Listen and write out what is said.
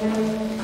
Música